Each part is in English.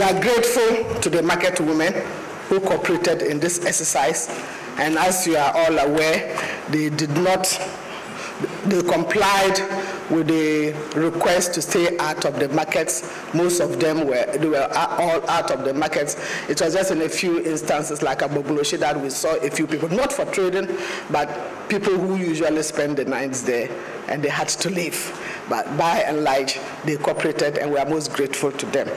are grateful to the market women who cooperated in this exercise. And as you are all aware, they did not, they complied with the request to stay out of the markets. Most of them were, they were all out of the markets. It was just in a few instances like Agbogbloshie that we saw a few people, not for trading, but people who usually spend the nights there and they had to leave. But by and large, they cooperated and we are most grateful to them.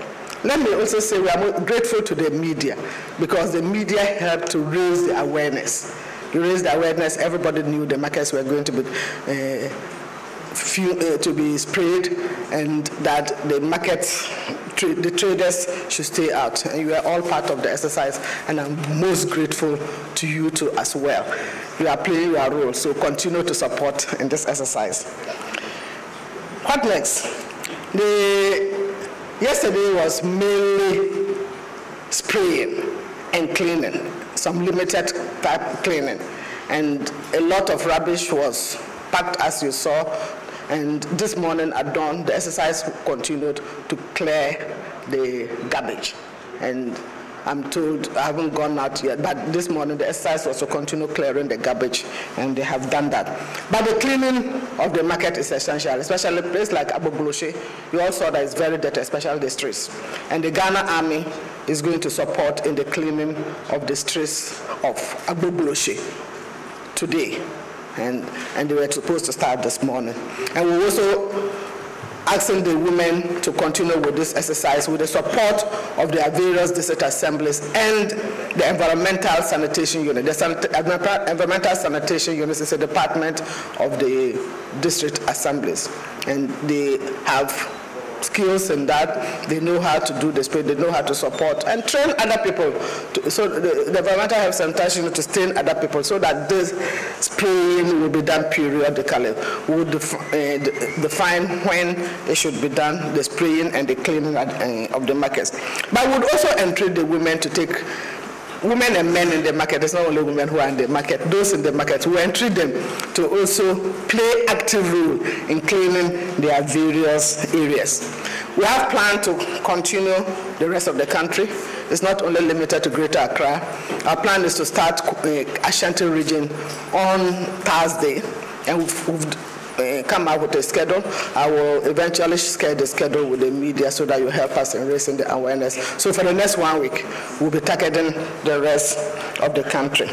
Let me also say we are grateful to the media because the media helped to raise the awareness. To raise the awareness, everybody knew the markets were going to be uh, few, uh, to be sprayed and that the markets, tra the traders should stay out. And you are all part of the exercise and I'm most grateful to you too as well. You are playing your role, so continue to support in this exercise. What next? The Yesterday was mainly spraying and cleaning, some limited type cleaning. And a lot of rubbish was packed as you saw. And this morning at dawn, the exercise continued to clear the garbage. And I'm told I haven't gone out yet, but this morning the exercise was to continue clearing the garbage, and they have done that. But the cleaning of the market is essential, especially places like Abu Agbogbloshie. You all saw that it's very dirty, especially the streets. And the Ghana Army is going to support in the cleaning of the streets of Abu Agbogbloshie today. And, and they were supposed to start this morning. And we also asking the women to continue with this exercise with the support of their various district assemblies and the environmental sanitation unit. The environmental sanitation unit is a department of the district assemblies and they have skills in that. They know how to do this, they know how to support and train other people. To, so the, the environmental health sanitation to train other people so that this spraying will be done periodically. We will def, uh, define when it should be done, the spraying and the cleaning of, uh, of the markets. But we would also entreat the women to take women and men in the market, it's not only women who are in the market, those in the market, we entreat them to also play active role in cleaning their various areas. We have planned to continue the rest of the country. It's not only limited to Greater Accra. Our plan is to start uh, Ashanti region on Thursday, and we've, we've uh, come up with a schedule. I will eventually share the schedule with the media so that you help us in raising the awareness. So for the next one week, we'll be targeting the rest of the country.